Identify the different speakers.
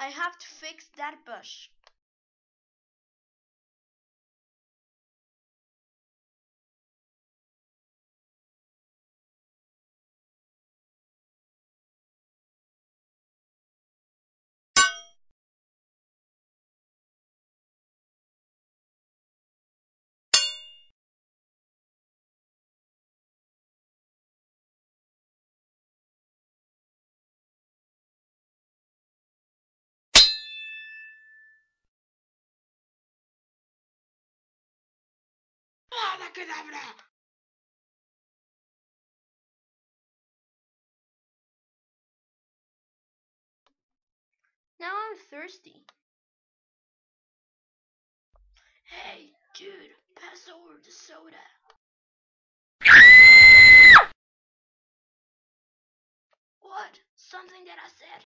Speaker 1: I have to fix that bush. Abracadabra! Now I'm thirsty. Hey, dude, pass over the soda. What? Something that I said?